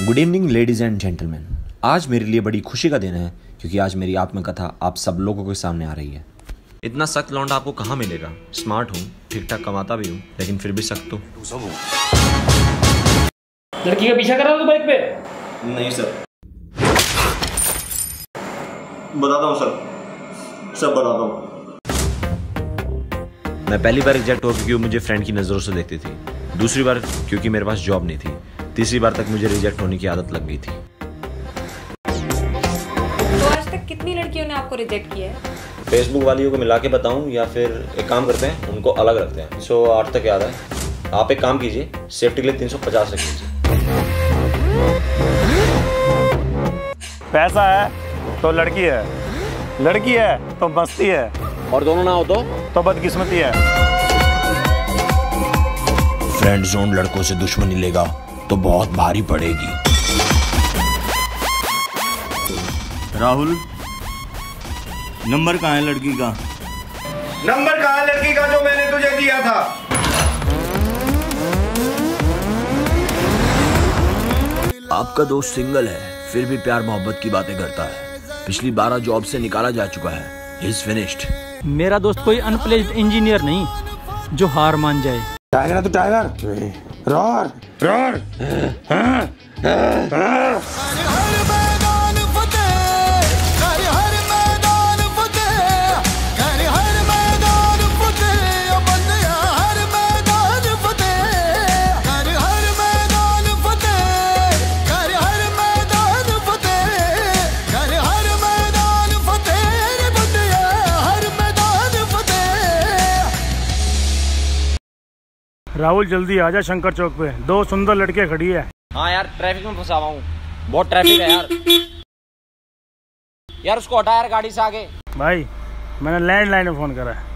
Good evening ladies and gentleman आज मेरे लिए बड़ी खुशी का दिन है क्योंकि आज मेरी आत्मकथा आप सब लोगों के सामने आ रही है। इतना सख्त लौंडा आपको कहाँ मिलेगा? स्मार्ट हूँ ठीक ठाक कमाता भी हूँ लेकिन फिर भी सख्त हूँ। लड़की का पीछा कर रहा तू बाइक पे? नहीं सर। बताता हूँ सर। सब बताता हूँ। मैं पहली बार रिजेक्ट हुआ क्योंकि मुझे फ्रेंड की नज़रों से देखती थी। दूसरी बार क्योंकि मेरे पास जॉब नहीं थी। तीसरी बार तक मुझे रिजेक्ट होने की आदत लग गई थी। तो आज तक कितनी लड़कियों ने आपको रिजेक्ट किया है? फेसबुक वालियों को मिला के बताऊँ या फिर एक काम करते हैं उनको अलग रखते हैं। सो आठ तक याद है। आप एक काम कीजिए सेफ्टी के लिए तीन सौ पचास रखिए पैसा है तो लड़की है। लड़की है तो मस्ती है। और दोनों ना हो तो? तो बदकिस्मती है। फ्रेंड जोन लड़कों से दुश्मनी लेगा। तो बहुत भारी पड़ेगी। राहुल नंबर कहाँ है लड़की का? नंबर कहाँ है लड़की का जो मैंने तुझे दिया था? आपका दोस्त सिंगल है फिर भी प्यार मोहब्बत की बातें करता है। पिछली बारह जॉब से निकाला जा चुका है। इज़ फिनिश्ड मेरा दोस्त कोई अनप्लेस्ड इंजीनियर नहीं जो हार मान जाए। टाइगर है तो टाइगर? रोर रोर राहुल जल्दी आ आजा शंकर चौक पे। दो सुंदर लड़के खड़ी है। हाँ यार ट्रैफ़िक में फंसा हुआ हूँ। बहुत ट्रैफ़िक है यार। यार उसको हटा यार गाड़ी से आगे। भाई मैंने लैंडलाइन में फ़ोन करा है।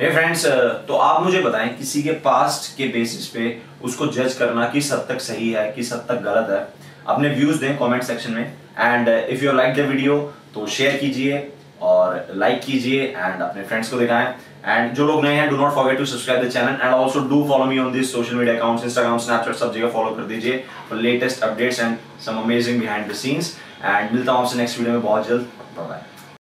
हे फ्रेंड्स तो आप मुझे बताएँ किसी के पास्ट के बेसिस पे उसको जज करना किस हद तक सही है किस हद तक गलत है? अपने व्यूज़ दें कमेंट सेक्शन में। And if you like the video तो शेयर कीजिए। और लाइक कीजिए एंड अपने फ्रेंड्स को दिखाएँ। एंड जो लोग नए हैं do not forget to subscribe the channel and also do follow me on this social media accounts Instagram Snapchat सब जगह फॉलो कर दीजिए for latest updates and some amazing behind the scenes and मिलता हूँ आपसे नेक्स्ट वीडियो में बहुत जल्द। Bye bye